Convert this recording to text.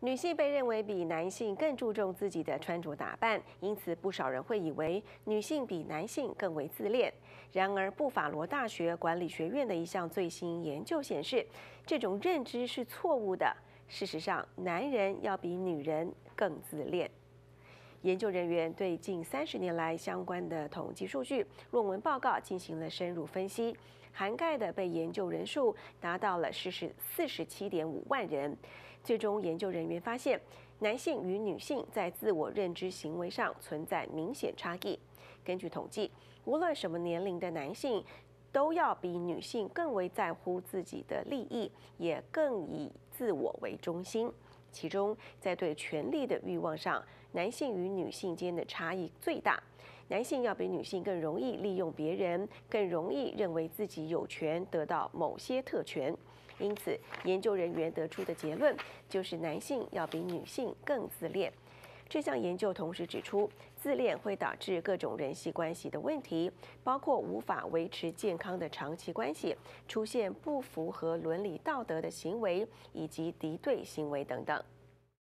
女性被认为比男性更注重自己的穿着打扮，因此不少人会以为女性比男性更为自恋。然而，布法罗大学管理学院的一项最新研究显示，这种认知是错误的。事实上，男人要比女人更自恋。研究人员对近三十年来相关的统计数据、论文报告进行了深入分析，涵盖的被研究人数达到了四十四十七点五万人。最终，研究人员发现，男性与女性在自我认知行为上存在明显差异。根据统计，无论什么年龄的男性，都要比女性更为在乎自己的利益，也更以自我为中心。其中，在对权力的欲望上，男性与女性间的差异最大。男性要比女性更容易利用别人，更容易认为自己有权得到某些特权。因此，研究人员得出的结论就是，男性要比女性更自恋。这项研究同时指出，自恋会导致各种人际关系的问题，包括无法维持健康的长期关系、出现不符合伦理道德的行为以及敌对行为等等。